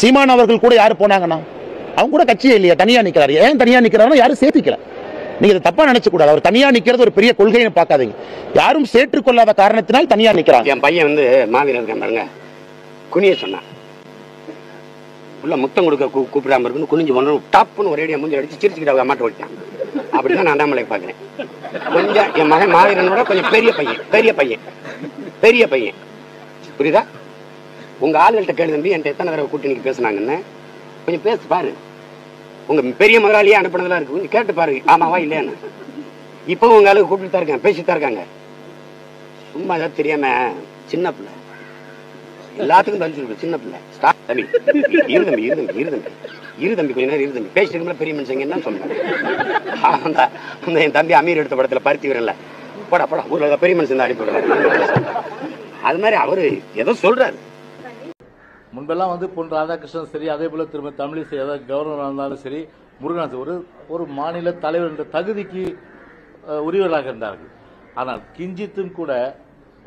சீமான் அவர்கள் கூட யார் போனாங்கன்னா? அவங்க கூட கட்சியே இல்லையா தனியாக நிற்கிறாரு ஏன் தனியாக நிக்கிறாருன்னா யாரும் சேர்த்திக்கல. நீங்க இதை தப்பா நினைச்சு கூடாது அவர் தனியா நிக்கிறது ஒரு பெரிய கொள்கைன்னு பார்க்காதீங்க. யாரும் சேற்றுக்கொள்ளாத காரணத்தினால் தனியா நிக்கிறாங்க. என் பையன் வந்து மாவீரர் இருக்கான் பாருங்க. குனிய சொன்னான். உள்ள முத்தம் கொடுக்க கூப்பிடாம இருக்குன்னு குனிஞ்சு ஒன்று டாப்னு ஒரே அடியா மூஞ்சி அடிச்சு சிரிச்சுக்கிட்டு அவங்க அம்மாட்ட ஓடிட்டான். அப்படிதான் நான் அண்ணாமலை பார்க்குறேன். கொஞ்சம் என் மகன் மாவீரனோட கொஞ்சம் பெரிய பையன் பெரிய பையன் பெரிய பையன். புரியுதா? உங்க ஆளுகள்கிட்ட கேளு தம்பி என்கிட்ட எத்தனை தடவை கூட்டணிக்கு பேசுனாங்கன்னு. கொஞ்சம் பேசு பாரு. உங்க பெரிய முதலாளியே அனுப்பினதெல்லாம் இருக்கு. கொஞ்சம் கேட்டு பாரு ஆமாவா இல்லையான்னு. இப்போ உங்க ஆளுக்கு கூப்பிட்டு தான் இருக்காங்க பேசிட்டு தான் இருக்காங்க. சும்மா ஏதாவது தெரியாம சின்ன பிள்ளை. எல்லாத்துக்கும் பதில் சொல்லு சின்ன பிள்ளை. ஸ்டாப் தம்பி. இரு தம்பி இரு தம்பி இரு தம்பி. இரு தம்பி கொஞ்ச நேரம் இரு தம்பி. பேசிட்டு பெரிய மனுஷங்க என்ன சொன்னாங்க? அந்த என் தம்பி அமீர் எடுத்த படத்துல பருத்தி வரல போடா போடா ஊர்ல பெரிய மனுஷன் தான் அனுப்பி விடுறாரு அது மாதிரி அவரு ஏதோ சொல்றாரு. முன்பெல்லாம் வந்து பொன் ராதாகிருஷ்ணன் சரி அதே போல திரும்ப தமிழிசை ஏதாவது கவர்னராக இருந்தாலும் சரி முருகன் ஒரு ஒரு மாநில தலைவர் என்ற தகுதிக்கு உரியவராக இருந்தார்கள். ஆனால் கிஞ்சித்தும் கூட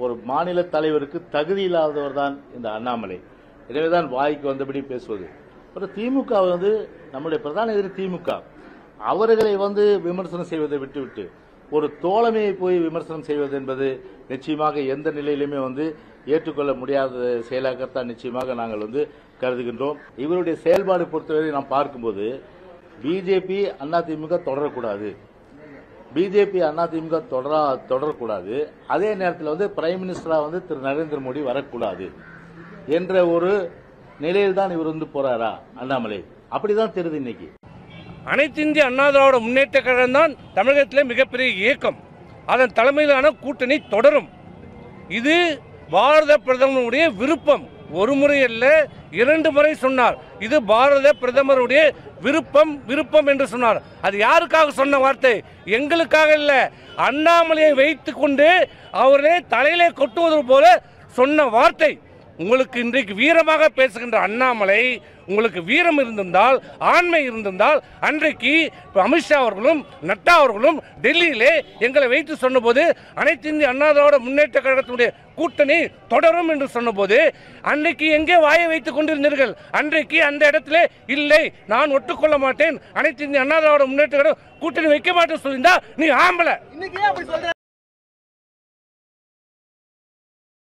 ஒரு மாநில தலைவருக்கு தகுதி இல்லாதவர் தான் இந்த அண்ணாமலை. எனவேதான் வாய்க்கு வந்தபடி பேசுவது. அப்புறம் திமுக வந்து நம்முடைய பிரதான எதிரி திமுக. அவர்களை வந்து விமர்சனம் செய்வதை விட்டுவிட்டு ஒரு தோழமையை போய் விமர்சனம் செய்வது என்பது நிச்சயமாக எந்த நிலையிலுமே வந்து ஏற்றுக்கொள்ள முடியாத செயலாகத்தான் நிச்சயமாக நாங்கள் வந்து கருதுகின்றோம். இவருடைய செயல்பாடு பொறுத்தவரை நாம் பார்க்கும்போது பிஜேபி அதிமுக தொடரக்கூடாது. பிஜேபி அதிமுக தொடரா தொடரக்கூடாது. அதே நேரத்தில் வந்து பிரைம் மினிஸ்டராக வந்து திரு நரேந்திர மோடி வரக்கூடாது என்ற ஒரு நிலையில் தான் இவர் வந்து போறாரா அண்ணாமலை? அப்படிதான் தெரியுது இன்னைக்கு. அனைத்து இந்திய அண்ணா திராவிட முன்னேற்ற கழகம் தான் தமிழகத்திலே மிகப்பெரிய இயக்கம். அதன் தலைமையிலான கூட்டணி தொடரும். இது பாரத பிரதமருடைய விருப்பம். ஒரு முறை அல்ல இரண்டு முறை சொன்னார். இது பாரத பிரதமருடைய விருப்பம் விருப்பம் என்று சொன்னார். அது யாருக்காக சொன்ன வார்த்தை? எங்களுக்காக இல்ல. அண்ணாமலையை வைத்து கொண்டு அவர்களே தலையிலே கொட்டுவது போல சொன்ன வார்த்தை. உங்களுக்கு இன்றைக்கு வீரமாக பேசுகின்ற அண்ணாமலை உங்களுக்கு வீரம் இருந்திருந்தால் ஆண்மை இருந்திருந்தால் அன்றைக்கு அமித்ஷா அவர்களும் நட்டா அவர்களும் டெல்லியிலே எங்களை வைத்து சொன்னபோது அனைத்து இந்திய அண்ணா திராவிட முன்னேற்ற கழகத்தினுடைய கூட்டணி தொடரும் என்று சொன்னபோது அன்றைக்கு எங்கே வாயை வைத்துக் கொண்டிருந்தீர்கள்? அன்றைக்கு அந்த இடத்துல இல்லை. நான் ஒட்டுக்கொள்ள மாட்டேன். அனைத்து இந்திய அண்ணா திராவிட முன்னேற்ற கழகம் கூட்டணி வைக்க மாட்டேன் சொல்லியிருந்தா நீ ஆம்பளை.